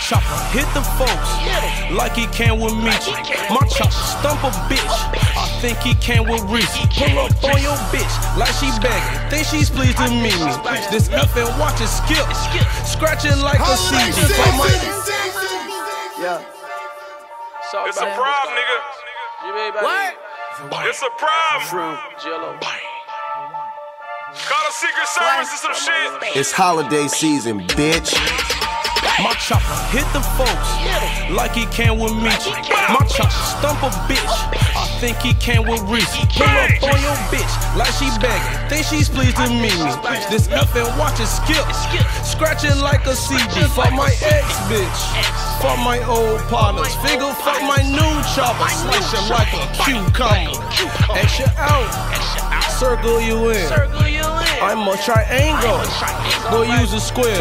My chopper hit the folks like he can with me. My chopper stump a bitch. I think he can with Reese. Pull up on your bitch like she begging. Think she's pleased to meet me. This F and watch it skip. Scratch it like a CD. For my Yeah. It's a problem, nigga. What? It's a problem. Jello. Call the Secret Service or some shit. It's holiday season, bitch. My chopper hit the folks like he can with me. My chopper stump a bitch. I think he can with Reese. Pull up on your bitch like she begging. Think she's pleased to meet me. This F and watch it skip. Scratch it like a CD for my ex bitch. For my old partners. Figure fuck my new chopper. Slice him like a cucumber. Extra out. Circle you in. I'm a triangle. Go use a square.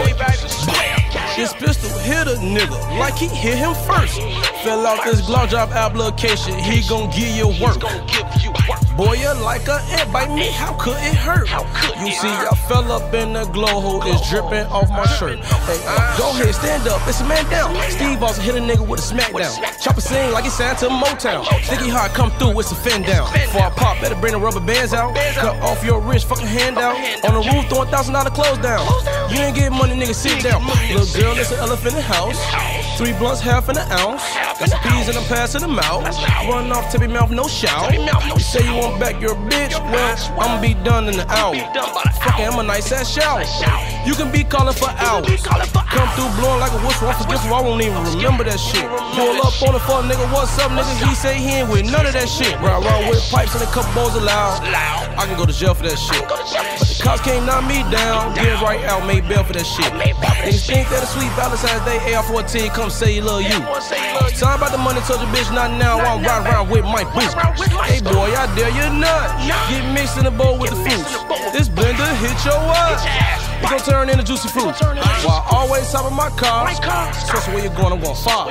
This pistol hit a nigga like he hit him first. Fill out this glove job application, he gon' give you work. Boy, you like a ant bite me, how could it hurt? You see, I fell up in the glow hole, it's dripping off my shirt. Hey, uh, go ahead, stand up, it's a man down. Steve Austin hit a nigga with a smackdown. Chopper sing like he signed to Motown. Sticky hard come through, it's a fin down. Before I pop, better bring the rubber bands out. Cut off your wrist, fucking hand out. On the roof, throwing thousand dollar clothes down. You ain't get money, nigga, sit down. Little girl, it's an elephant in the house. Three blunts, half an ounce. Got some peas and I'm passing them out. Run off to your mouth, no shout. You say you want back your bitch, well, I'ma be done in an hour. Fucking, I'm a nice ass shower. You can be calling for hours. Come through blowing like a I won't even remember that shit. Pull up on the fuck nigga, what's up, nigga? He say he ain't with none of that shit. Ride around with pipes and a couple bowls of loud. I can go to jail for that shit. But the cops can't knock me down. Get right out, make bail for that shit. Niggas think that a sweet Valentine's Day AR-14 come say he love you. Time about the money, told your bitch not now. I'm ride around with my boots. Hey boy, I dare you not. Get mixed in the bowl with the fruits. You gon' turn into juicy fruit. While always top of my car. Especially where you're going, I'm going far.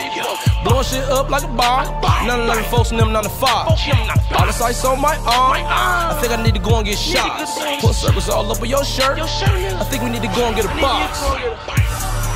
Blowing shit up like a bar. None of them folks in them, none of five. All this ice on my arm. I think I need to go and get shots. Put circles all over your shirt. I think we need to go and get a box.